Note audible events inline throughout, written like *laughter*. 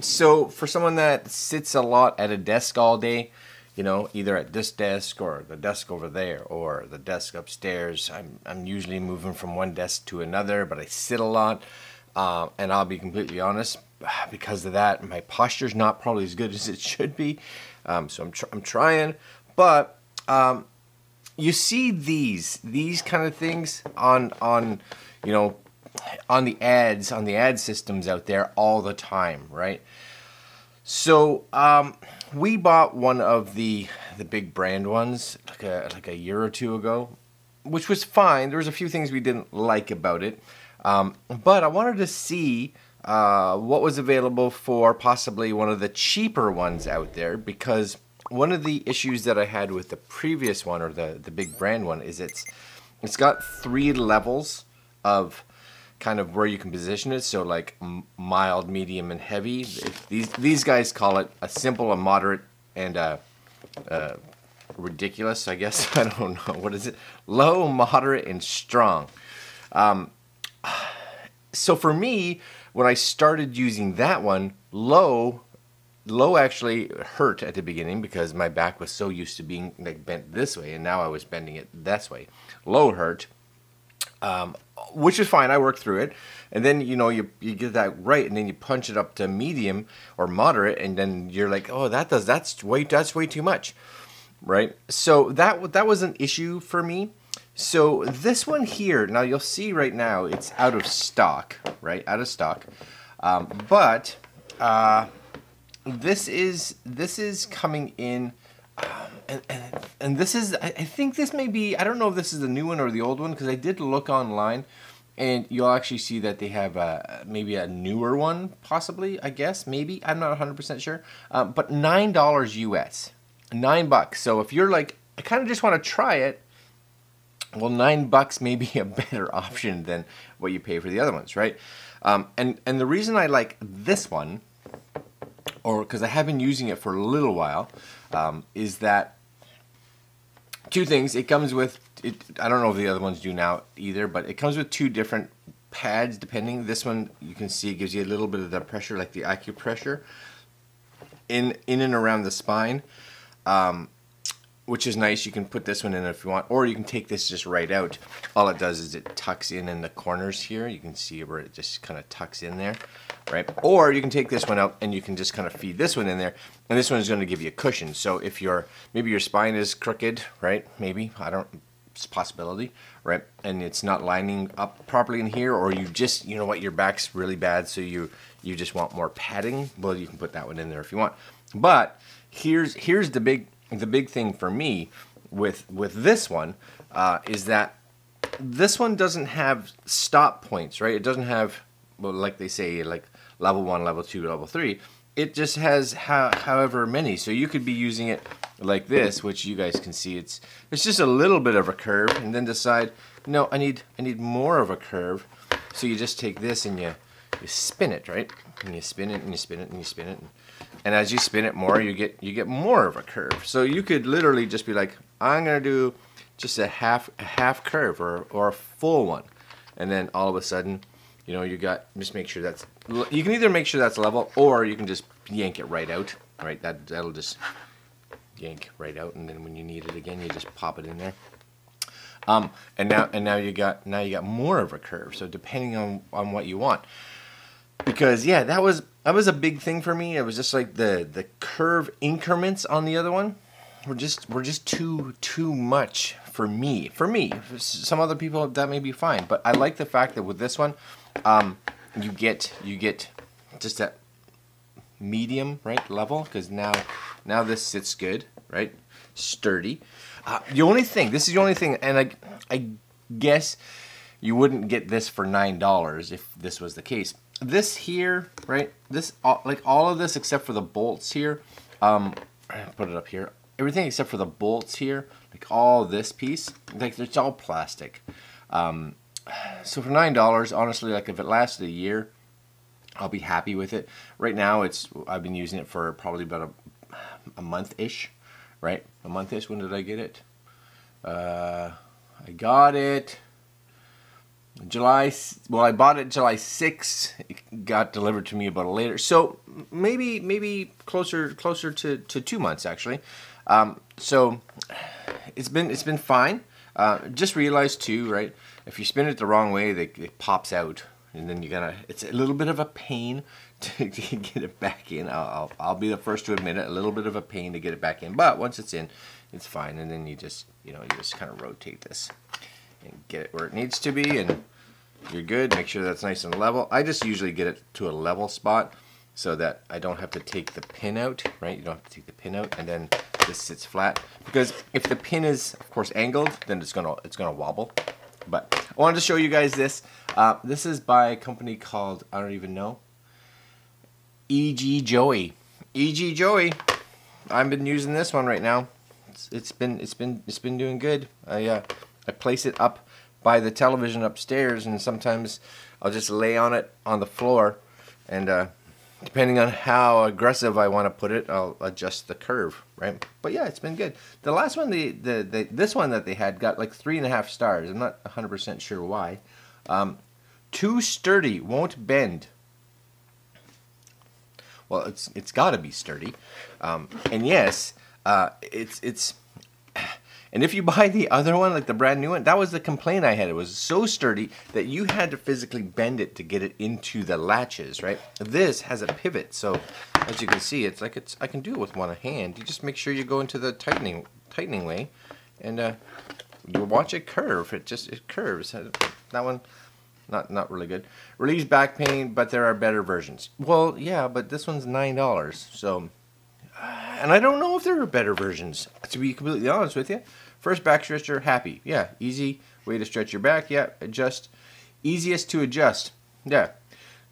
so for someone that sits a lot at a desk all day, you know, either at this desk or the desk over there or the desk upstairs, I'm, I'm usually moving from one desk to another, but I sit a lot. Uh, and I'll be completely honest, *sighs* because of that, my posture's not probably as good *laughs* as it should be. Um, so I'm, tr- I'm trying, but um, you see these these kind of things on on you know on the ads on the ad systems out there all the time, right? So um, we bought one of the the big brand ones like a like a year or two ago, which was fine. There was a few things we didn't like about it, um, but I wanted to see uh, what was available for possibly one of the cheaper ones out there because one of the issues that I had with the previous one or the the big brand one is it's it's got three levels of kind of where you can position it. So like mild, medium, and heavy. These these guys call it a simple, a moderate, and a, a ridiculous. I guess *laughs* I don't know what is it. Low, moderate, and strong. Um, so for me, when I started using that one, low low actually hurt at the beginning because my back was so used to being like bent this way and now I was bending it this way. Low hurt, um, which is fine. I worked through it, and then you know you you get that right, and then you punch it up to medium or moderate, and then you're like, oh, that does that's way that's way too much, right? So that that was an issue for me. So this one here, now you'll see right now it's out of stock, right? Out of stock, um, but. Uh, this is this is coming in um, and, and, and, this is I, I, think this may be I don't know if this is the new one or the old one because I did look online and you'll actually see that they have a, maybe a newer one possibly I guess maybe I'm not 100% sure um, but nine dollars US nine bucks. So if you're like I kind of just want to try it well nine bucks may be a better *laughs* option than what you pay for the other ones right? Um, and and the reason I like this one or because I have been using it for a little while, um, is that two things. It comes with, it, I don't know if the other ones do now either, but it comes with two different pads depending. This one you can see gives you a little bit of the pressure, like the acupressure, in in and around the spine. Um, which is nice. You can put this one in if you want, or you can take this just right out. All it does is it tucks in in the corners here. You can see where it just kind of tucks in there, right? Or you can take this one out and you can just kind of feed this one in there, and this one is going to give you a cushion. So if your maybe your spine is crooked, right? Maybe I don't. It's possibility, right? And it's not lining up properly in here, or you just you know what your back's really bad, so you you just want more padding. Well, you can put that one in there if you want. But here's here's the big the big thing for me with with this one uh, is that this one doesn't have stop points, right? It doesn't have well, like they say, like level one, level two, level three. It just has ho however many. So you could be using it like this, which you guys can see. It's it's just a little bit of a curve, and then decide, no, I need I need more of a curve. So you just take this and you you spin it, right? And you spin it and you spin it and you spin it. And, and as you spin it more, you get you get more of a curve. So you could literally just be like, I'm gonna do just a half a half curve or or a full one, and then all of a sudden, you know, you got just make sure that's you can either make sure that's level or you can just yank it right out. Right, that that'll just yank right out, and then when you need it again, you just pop it in there. Um, and now and now you got now you got more of a curve. So depending on on what you want because yeah, that was that was a big thing for me. It was just like the the curve increments on the other one were just were just too too much for me. For me, for some other people that may be fine, but I like the fact that with this one, um, you get you get just that medium right level because now now this sits good right sturdy. Uh, the only thing this is the only thing, and I I guess you wouldn't get this for nine dollars if this was the case this here, right? This like all of this except for the bolts here. Um, *clears throat* put it up here. Everything except for the bolts here, like all this piece, like it's all plastic. Um, *sighs* so for nine dollars, honestly, like if it lasted a year, I'll be happy with it. Right now, it's I've been using it for probably about a, a month ish, right? A month ish. When did I get it? Uh, I got it July, well, I bought it July 6th. It got delivered to me about a later. So maybe, maybe closer, closer to, to two months actually. Um, so it's been, it's been fine. Uh, just realized too, right? If you spin it the wrong way, they, it pops out and then you gotta, it's a little bit of a pain *laughs* to, to get it back in. I'll, I'll, I'll, be the first to admit it, a little bit of a pain to get it back in, but once it's in, it's fine. And then you just, you know, you just kind of rotate this and get it where it needs to be and you're good. Make sure that's nice and level. I just usually get it to a level spot so that I don't have to take the pin out, right? You don't have to take the pin out and then this sits flat. Because if the pin is, of course, angled, then it's gonna, it's gonna wobble. But I wanted to show you guys this. Uh, this is by a company called, I don't even know, EG Joey. EG Joey. I've been using this one right now. It's, it's been it's been it's been doing good. I uh, I place it up by the television upstairs, and sometimes I'll just lay on it on the floor, and uh, depending on how aggressive I want to put it, I'll adjust the curve, right? But yeah, it's been good. The last one, the, the, the this one that they had got like three and a half stars. I'm not 100% sure why. Um, too sturdy, won't bend. Well, it's it's got to be sturdy, um, and yes, uh, it's it's and if you buy the other one, like the brand new one, that was the complaint I had. It was so sturdy that you had to physically bend it to get it into the latches, right? This has a pivot, so as you can see, it's like it's I can do it with one hand. You just make sure you go into the tightening tightening way, and uh, you watch it curve. It just it curves. That one, not not really good. Relieves back pain, but there are better versions. Well, yeah, but this one's nine dollars, so Uh, and I don't know if there are better versions, to be completely honest with you. First back stretcher, happy. Yeah, easy way to stretch your back. Yeah, adjust. Easiest to adjust. Yeah.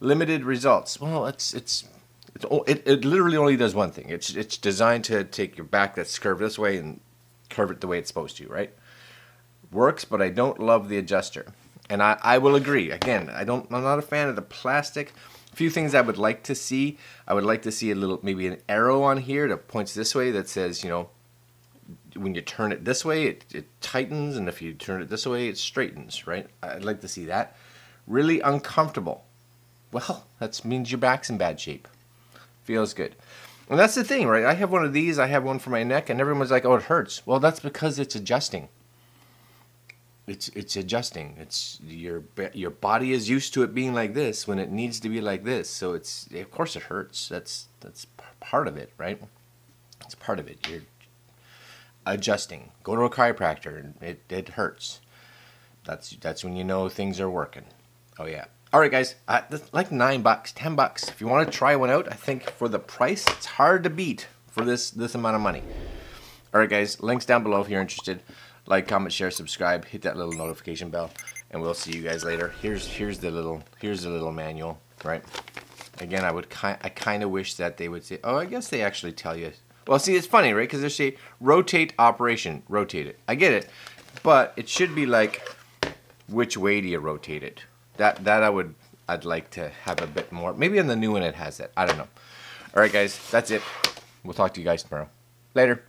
Limited results. Well, it's it's it's it, it literally only does one thing. It's it's designed to take your back that's curved this way and curve it the way it's supposed to, right? Works, but I don't love the adjuster. And I, I will agree. Again, I don't I'm not a fan of the plastic few things I would like to see. I would like to see a little, maybe an arrow on here that points this way that says, you know, when you turn it this way, it, it tightens, and if you turn it this way, it straightens, right? I'd like to see that. Really uncomfortable. Well, that means your back's in bad shape. Feels good. And that's the thing, right? I have one of these, I have one for my neck, and everyone's like, oh, it hurts. Well, that's because it's adjusting it's it's adjusting. It's your your body is used to it being like this when it needs to be like this. So it's of course it hurts. That's that's part of it, right? It's part of it. You're adjusting. Go to a chiropractor. It it hurts. That's that's when you know things are working. Oh yeah. All right, guys. Uh, like nine bucks, ten bucks. If you want to try one out, I think for the price, it's hard to beat for this this amount of money. All right, guys. Links down below if you're interested like, comment, share, subscribe, hit that little notification bell, and we'll see you guys later. Here's here's the little here's the little manual, right? Again, I would kind I kind of wish that they would say, oh, I guess they actually tell you. Well, see, it's funny, right? Because they say rotate operation, rotate it. I get it, but it should be like, which way do you rotate it? That that I would I'd like to have a bit more. Maybe on the new one it has that. I don't know. All right, guys, that's it. We'll talk to you guys tomorrow. Later.